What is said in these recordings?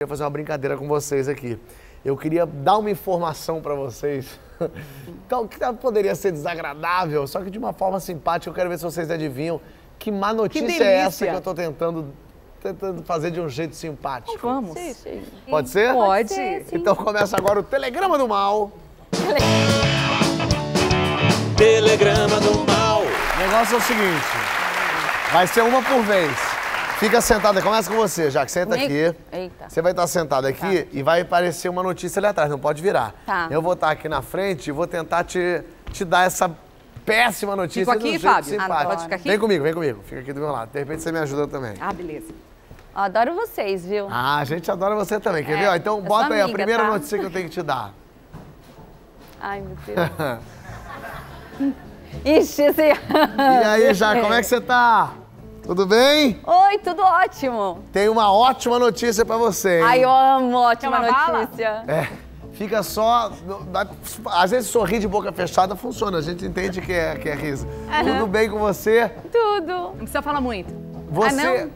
queria fazer uma brincadeira com vocês aqui. Eu queria dar uma informação pra vocês. Então, que poderia ser desagradável, só que de uma forma simpática. Eu quero ver se vocês adivinham que má notícia é essa que eu tô tentando, tentando fazer de um jeito simpático. Vamos. Sim, sim. Pode ser? Pode. ser, sim. Então começa agora o Telegrama do Mal. Telegrama do mal. O negócio é o seguinte: vai ser uma por vez. Fica sentada, começa com você, Jaque. Senta aqui. Eita. Você vai estar sentado aqui e vai aparecer uma notícia ali atrás, não pode virar. Tá. Eu vou estar aqui na frente e vou tentar te, te dar essa péssima notícia Fico aqui, Fábio? simpático. Pode ficar aqui? Vem comigo, vem comigo. Fica aqui do meu lado. De repente você me ajuda também. Ah, beleza. Eu adoro vocês, viu? Ah, a gente adora você também, quer É, ver? Então bota aí a amiga, primeira tá? notícia que eu tenho que te dar. Ai, meu Deus. Ixi, esse... E aí, Jaque, como é que você tá? Tudo bem? Oi, tudo ótimo. Tem uma ótima notícia pra você, hein? Ai, eu amo ótima uma bala? notícia. É, fica só. Às vezes sorrir de boca fechada funciona, a gente entende que é, que é riso. Tudo bem com você? Tudo. Não precisa falar muito. Você,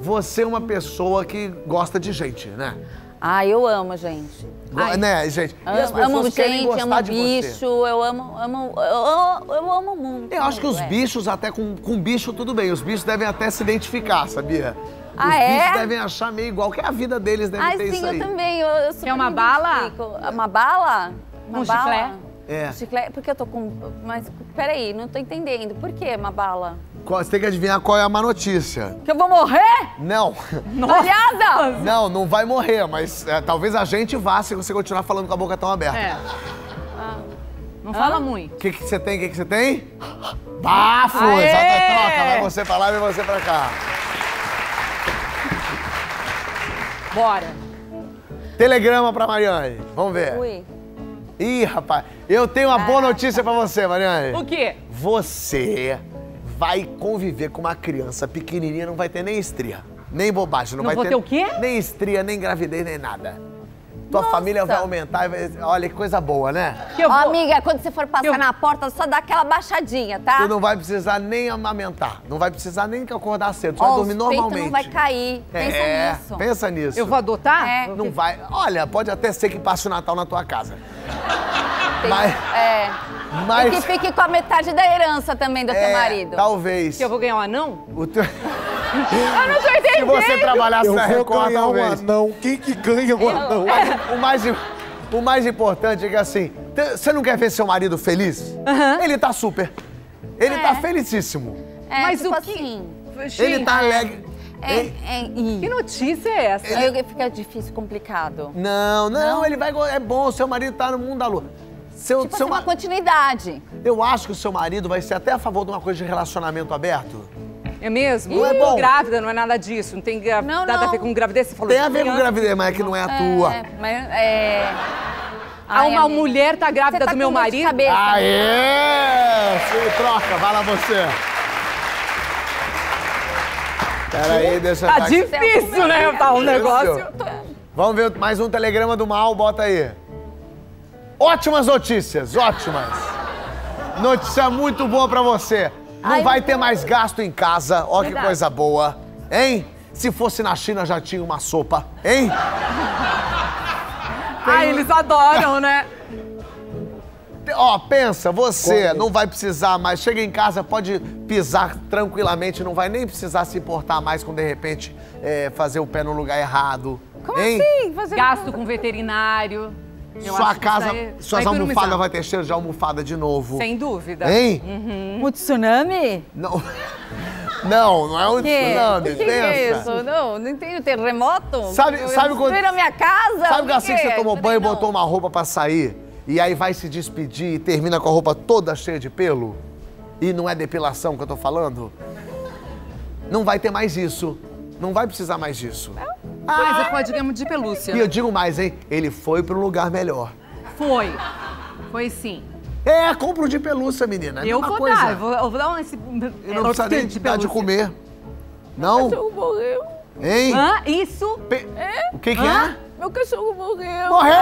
você é uma pessoa que gosta de gente, né? Ai, eu amo, gente. Ai. Né, gente? E as Amo, pessoas amo querem gente, gostar amo de bicho, você. eu amo, amo, eu, eu amo muito. Eu acho que os é. bichos, até com, com bicho, tudo bem. Os bichos devem até se identificar, sabia? Os Ah, é? bichos devem achar meio igual, que a vida deles deve Ai, ter sim, isso aí. eu também. Eu, eu super Quer uma bala? Uma bala? Uma Um bala? chiclete? É. Chiclete? Porque eu tô com... Mas, peraí, não tô entendendo. Por que uma bala? Você tem que adivinhar qual é a má notícia. Que eu vou morrer? Não. Aliada! Não, não vai morrer, mas é, talvez a gente vá se você continuar falando com a boca tão aberta. É. Não fala muito. O que que você tem? O que que você tem? Bafos! Aê! Até troca, vai você pra lá e você pra cá. Bora. Telegrama pra Mariane. Vamos ver. Ui. Ih, rapaz, eu tenho uma boa notícia pra você, Mariane. O quê? Você vai conviver com uma criança pequenininha, não vai ter nem estria. Nem bobagem. Não, Não vai vou ter o quê? Nem estria, nem gravidez, nem nada. Tua Nossa. família vai aumentar e vai... Olha que coisa boa, né? Que vou... amiga, quando você for passar Eu- na porta, só dá aquela baixadinha, tá? Tu não vai precisar nem amamentar. Não vai precisar nem que acordar cedo. Tu vai Ó, dormir normalmente. não vai cair. Pensa é, nisso. pensa nisso. Eu vou adotar? É. Não vai. Olha, pode até ser que passe o Natal na tua casa. Tem- Mas- É. Mas. E que fique com a metade da herança também do é, teu marido. Talvez. Que eu vou ganhar um anão? O teu- Eu não tô entendendo. Se você trabalhasse Eu na vou Record, ganhar um anão. Quem que ganha um anão? O mais, o mais importante é que assim, você não quer ver seu marido feliz? Ele tá super. Ele É. tá felicíssimo. É, Mas tipo o que- assim. Ele tá alegre. É, é. Que notícia é essa? Aí fica difícil, complicado. Não, não, Não? ele vai. É bom, seu marido tá no mundo da lua. Seu, Tipo seu assim, uma ma- continuidade. Eu acho que o seu marido vai ser até a favor de uma coisa de relacionamento aberto. É mesmo? Não é bom. Grávida, não é nada disso. Não tem gra- Não, nada a não. ver com gravidez. Você falou Tem a ver com gravidez, mas é que não é a tua. É, mas é. Ah, Ai, uma amiga. mulher tá grávida tá do meu marido? cabeça. Aê! Troca, vai lá você. Peraí, deixa eu Tá difícil, né? Tá um negócio. Vamos ver mais um telegrama do mal, bota aí. Ótimas notícias, ótimas. Notícia muito boa pra você. Não Ai, vai ter mais gasto em casa, ó que coisa boa. Hein? Se fosse na China já tinha uma sopa, hein? Ah, eles adoram, né? Ó, pensa, você Como? não vai precisar mais. Chega em casa, pode pisar tranquilamente, não vai nem precisar se importar mais com de repente é, fazer o pé no lugar errado. Como hein? assim? Fazer Gasto com veterinário. Eu Sua casa, isso aí suas vai almofadas vai ter cheiro de almofada de novo. Sem dúvida. Hein? Um tsunami? Não. Não, não é um Que? tsunami, O que, que é isso? Não, não entendo. Terremoto? Sabe- Eu- sabe quando- Destruíram a minha casa? Sabe que assim que você é? tomou banho e botou não. uma roupa pra sair, e aí vai se despedir e termina com a roupa toda cheia de pelo? E não é depilação que eu tô falando? Não vai ter mais isso. Não vai precisar mais disso. Pois é, pode ganhar de pelúcia. E eu digo mais, hein? Ele foi pra um lugar melhor. Foi. Foi sim. É, compra o de pelúcia, menina. É eu vou coisa. dar, eu vou, eu vou dar um esse. Eu não precisa nem te dar de comer. Não? Meu cachorro morreu. Hein? Hã? Isso? Pe- O que que é? Meu cachorro morreu. Morreu!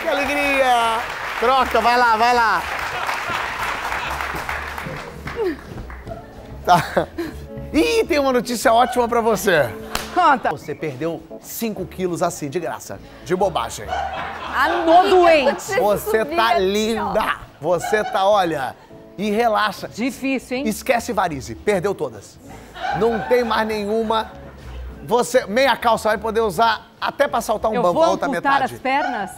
Que alegria! Troca, vai lá, vai lá. Tá. Ih, tem uma notícia ótima pra você. Conta. Você perdeu 5 quilos assim, de graça. De bobagem. Tô doente. Você tá ó. linda. Você tá, olha. E relaxa. Difícil, hein? Esquece varize. Perdeu todas. Não tem mais nenhuma. Você, meia calça, vai poder usar até pra saltar um Eu banco, vou a outra metade. as pernas?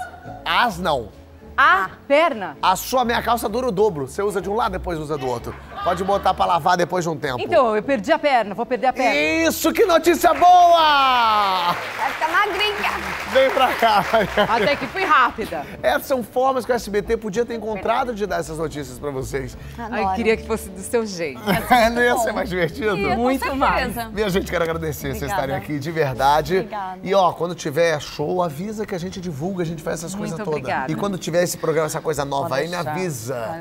As não. A perna? A sua meia calça dura o dobro. Você usa de um lado, depois usa do outro. Pode botar pra lavar depois de um tempo. Então, eu perdi a perna, vou perder a perna. Isso, que notícia boa! Vai ficar magrinha. Vem pra cá. Até que fui rápida. Essas são formas que o SBT podia ter encontrado de dar essas notícias pra vocês. Ai, queria que fosse do seu jeito. Não ia ser mais divertido? Ia, com Muito certeza. Minha gente, quero agradecer vocês Obrigada. estarem aqui, de verdade. Obrigada. E ó, quando tiver show, avisa que a gente divulga, a gente faz essas coisas todas. obrigada. E quando tiver esse programa, essa coisa nova Pode aí, me avisa.